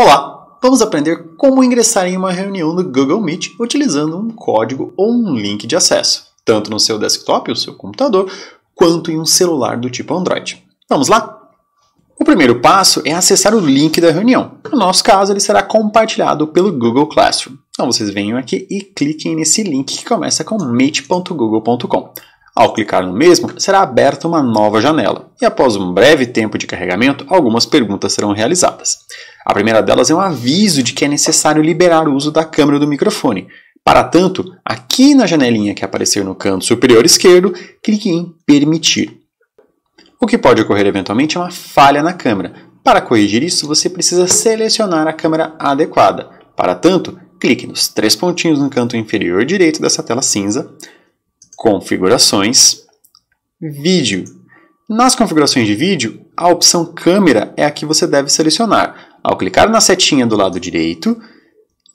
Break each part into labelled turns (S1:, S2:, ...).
S1: Olá! Vamos aprender como ingressar em uma reunião no Google Meet utilizando um código ou um link de acesso, tanto no seu desktop, o seu computador, quanto em um celular do tipo Android. Vamos lá? O primeiro passo é acessar o link da reunião. No nosso caso, ele será compartilhado pelo Google Classroom. Então vocês venham aqui e cliquem nesse link que começa com meet.google.com. Ao clicar no mesmo, será aberta uma nova janela, e após um breve tempo de carregamento, algumas perguntas serão realizadas. A primeira delas é um aviso de que é necessário liberar o uso da câmera do microfone. Para tanto, aqui na janelinha que aparecer no canto superior esquerdo, clique em Permitir. O que pode ocorrer eventualmente é uma falha na câmera. Para corrigir isso, você precisa selecionar a câmera adequada. Para tanto, clique nos três pontinhos no canto inferior direito dessa tela cinza, Configurações, Vídeo. Nas configurações de vídeo, a opção Câmera é a que você deve selecionar. Ao clicar na setinha do lado direito,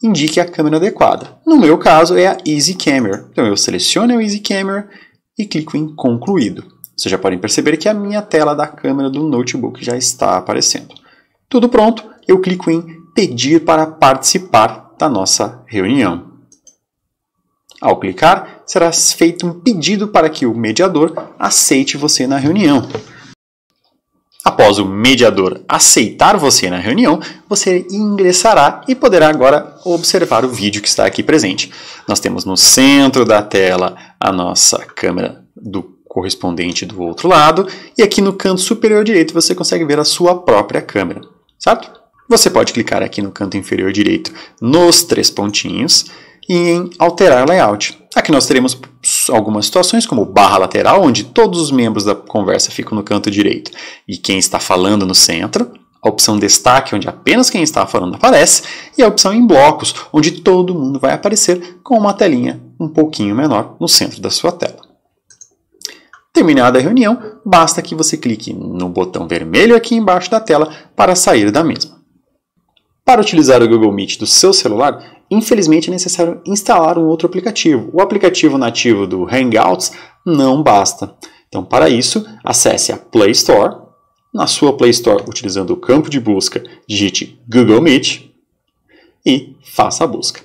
S1: indique a câmera adequada. No meu caso é a Easy Camera. Então eu seleciono o Easy Camera e clico em Concluído. Vocês já podem perceber que a minha tela da câmera do notebook já está aparecendo. Tudo pronto, eu clico em Pedir para participar da nossa reunião. Ao clicar, será feito um pedido para que o mediador aceite você na reunião. Após o mediador aceitar você na reunião, você ingressará e poderá agora observar o vídeo que está aqui presente. Nós temos no centro da tela a nossa câmera do correspondente do outro lado, e aqui no canto superior direito você consegue ver a sua própria câmera, certo? Você pode clicar aqui no canto inferior direito nos três pontinhos e em alterar layout. Aqui nós teremos algumas situações, como barra lateral, onde todos os membros da conversa ficam no canto direito e quem está falando no centro, a opção destaque, onde apenas quem está falando aparece, e a opção em blocos, onde todo mundo vai aparecer com uma telinha um pouquinho menor no centro da sua tela. Terminada a reunião, basta que você clique no botão vermelho aqui embaixo da tela para sair da mesma. Para utilizar o Google Meet do seu celular, infelizmente é necessário instalar um outro aplicativo. O aplicativo nativo do Hangouts não basta. Então, para isso, acesse a Play Store. Na sua Play Store, utilizando o campo de busca, digite Google Meet e faça a busca.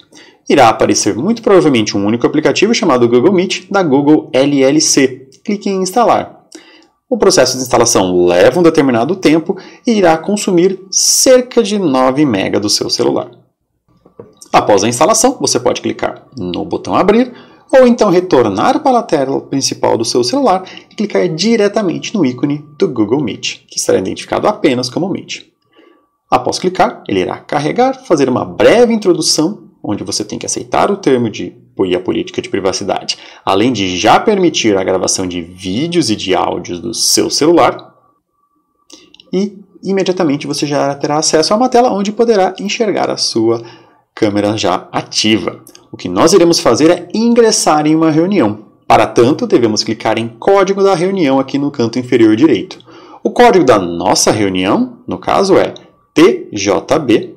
S1: Irá aparecer muito provavelmente um único aplicativo chamado Google Meet da Google LLC. Clique em instalar. O processo de instalação leva um determinado tempo e irá consumir cerca de 9 MB do seu celular. Após a instalação, você pode clicar no botão Abrir ou então retornar para a tela principal do seu celular e clicar diretamente no ícone do Google Meet, que será identificado apenas como Meet. Após clicar, ele irá carregar, fazer uma breve introdução onde você tem que aceitar o termo de e a política de privacidade, além de já permitir a gravação de vídeos e de áudios do seu celular, e imediatamente você já terá acesso a uma tela onde poderá enxergar a sua câmera já ativa. O que nós iremos fazer é ingressar em uma reunião. Para tanto, devemos clicar em Código da reunião aqui no canto inferior direito. O código da nossa reunião, no caso, é TJB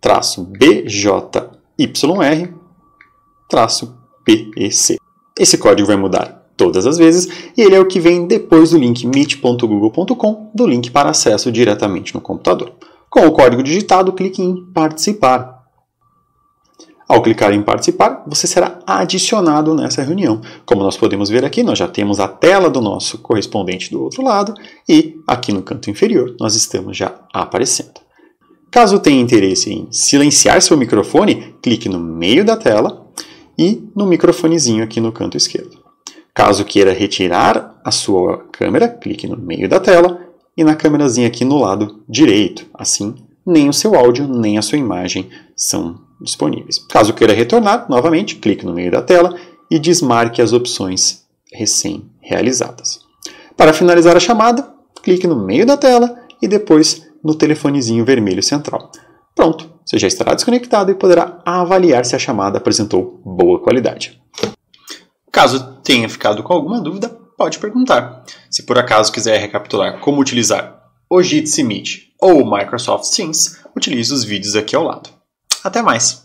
S1: traço BJYR traço PEC. Esse código vai mudar todas as vezes e ele é o que vem depois do link meet.google.com, do link para acesso diretamente no computador. Com o código digitado, clique em Participar. Ao clicar em Participar, você será adicionado nessa reunião. Como nós podemos ver aqui, nós já temos a tela do nosso correspondente do outro lado e aqui no canto inferior nós estamos já aparecendo. Caso tenha interesse em silenciar seu microfone, clique no meio da tela e no microfonezinho aqui no canto esquerdo. Caso queira retirar a sua câmera, clique no meio da tela e na câmerazinha aqui no lado direito. Assim, nem o seu áudio nem a sua imagem são disponíveis. Caso queira retornar, novamente, clique no meio da tela e desmarque as opções recém-realizadas. Para finalizar a chamada, clique no meio da tela e depois no telefonezinho vermelho central. Pronto, você já estará desconectado e poderá avaliar se a chamada apresentou boa qualidade. Caso tenha ficado com alguma dúvida, pode perguntar. Se por acaso quiser recapitular como utilizar o Jitsi Meet ou o Microsoft Teams, utilize os vídeos aqui ao lado. Até mais!